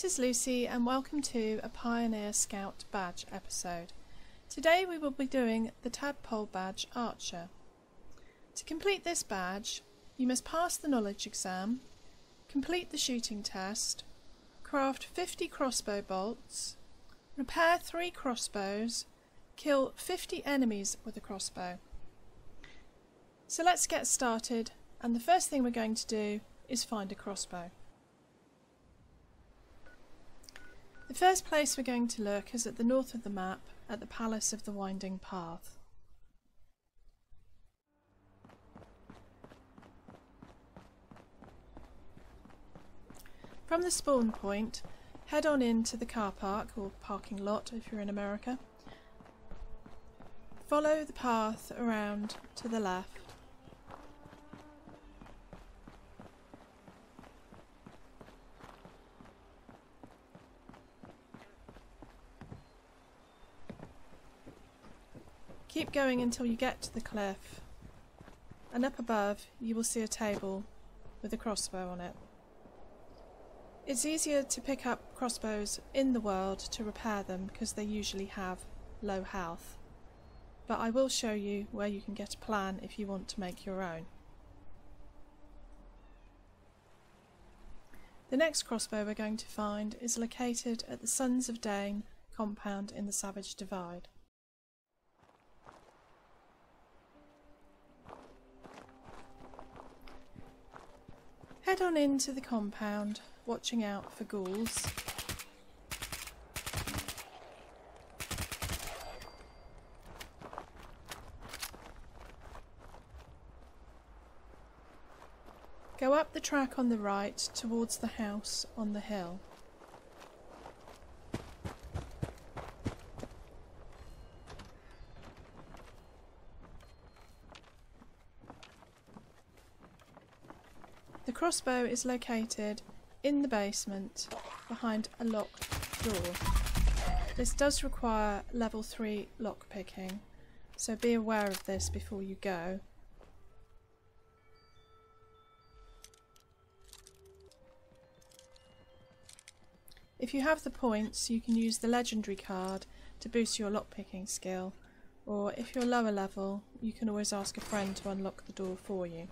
this is Lucy and welcome to a Pioneer Scout badge episode. Today we will be doing the Tadpole Badge Archer. To complete this badge, you must pass the knowledge exam, complete the shooting test, craft 50 crossbow bolts, repair 3 crossbows, kill 50 enemies with a crossbow. So let's get started and the first thing we're going to do is find a crossbow. The first place we're going to look is at the north of the map at the Palace of the Winding Path. From the spawn point, head on into the car park or parking lot if you're in America. Follow the path around to the left Keep going until you get to the cliff, and up above you will see a table with a crossbow on it. It's easier to pick up crossbows in the world to repair them because they usually have low health, but I will show you where you can get a plan if you want to make your own. The next crossbow we're going to find is located at the Sons of Dane compound in the Savage Divide. Head on into the compound, watching out for ghouls. Go up the track on the right towards the house on the hill. The crossbow is located in the basement behind a locked door. This does require level 3 lockpicking, so be aware of this before you go. If you have the points, you can use the legendary card to boost your lockpicking skill, or if you're lower level, you can always ask a friend to unlock the door for you.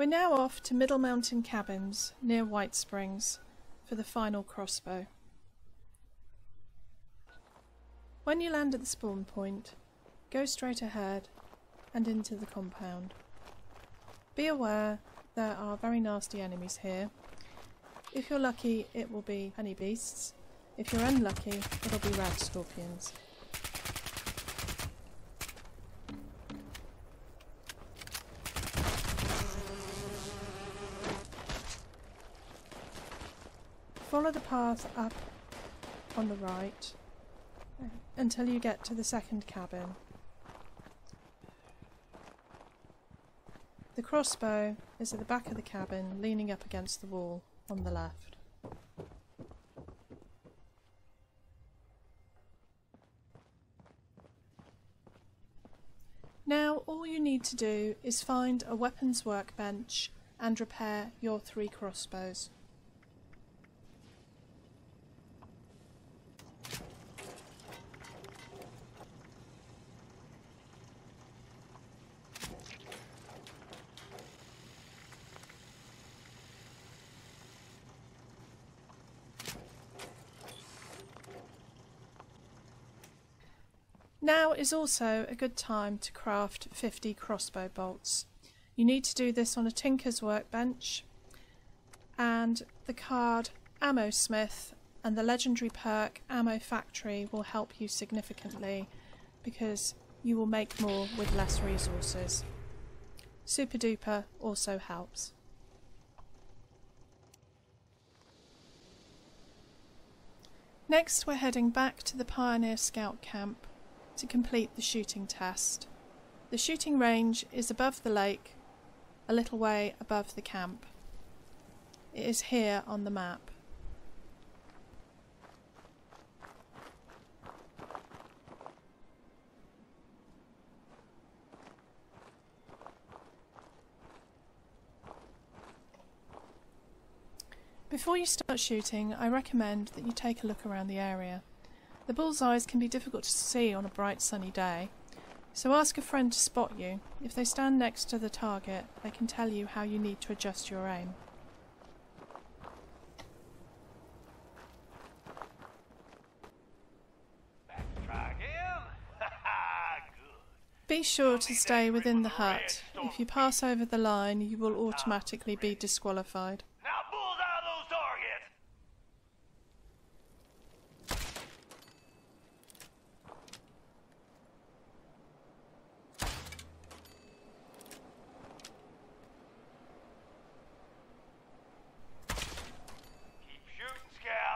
We're now off to Middle Mountain Cabins near White Springs for the final crossbow. When you land at the spawn point, go straight ahead and into the compound. Be aware there are very nasty enemies here. If you're lucky it will be honey beasts, if you're unlucky it'll be rad scorpions. Follow the path up on the right until you get to the second cabin. The crossbow is at the back of the cabin, leaning up against the wall on the left. Now all you need to do is find a weapons workbench and repair your three crossbows. Now is also a good time to craft 50 crossbow bolts. You need to do this on a tinker's workbench and the card Ammo Smith and the legendary perk Ammo Factory will help you significantly because you will make more with less resources. Super Duper also helps. Next we're heading back to the Pioneer Scout Camp to complete the shooting test. The shooting range is above the lake, a little way above the camp. It is here on the map. Before you start shooting, I recommend that you take a look around the area. The bullseyes can be difficult to see on a bright sunny day, so ask a friend to spot you. If they stand next to the target, they can tell you how you need to adjust your aim. Be sure to stay within the hut. If you pass over the line, you will automatically be disqualified.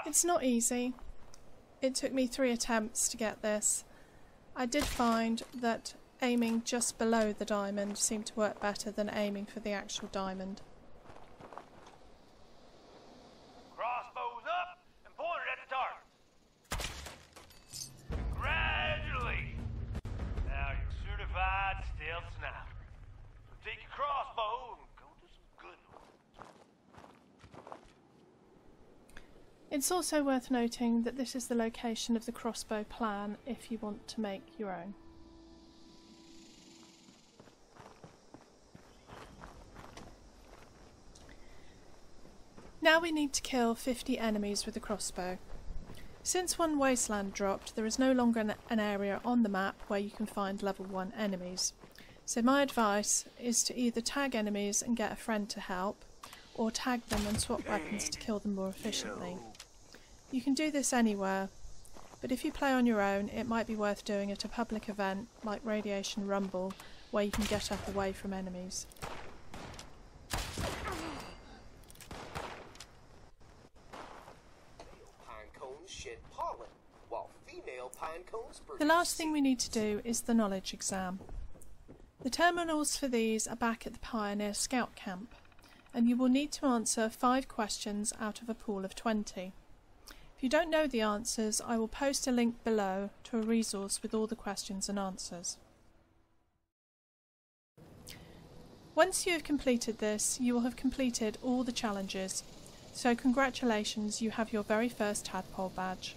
It's not easy. It took me three attempts to get this. I did find that aiming just below the diamond seemed to work better than aiming for the actual diamond. It's also worth noting that this is the location of the crossbow plan if you want to make your own. Now we need to kill 50 enemies with a crossbow. Since one wasteland dropped, there is no longer an, an, area on the map where you can find level 1 enemies. So my advice is to either tag enemies and get a friend to help, or tag them and swap weapons to kill them more efficiently. You can do this anywhere, but if you play on your own, it might be worth doing at a public event like Radiation Rumble, where you can get up away from enemies. The last thing we need to do is the knowledge exam. The terminals for these are back at the Pioneer Scout Camp, and you will need to answer five questions out of a pool of 20. You don't know the answers, I will post a link below to a resource with all the questions and answers. Once you have completed this, you will have completed all the challenges, so congratulations, you have your very first tadpole badge.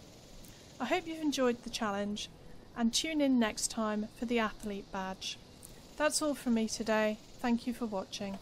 I hope you've enjoyed the challenge and tune in next time for the athlete badge. That's all from me today. Thank you for watching.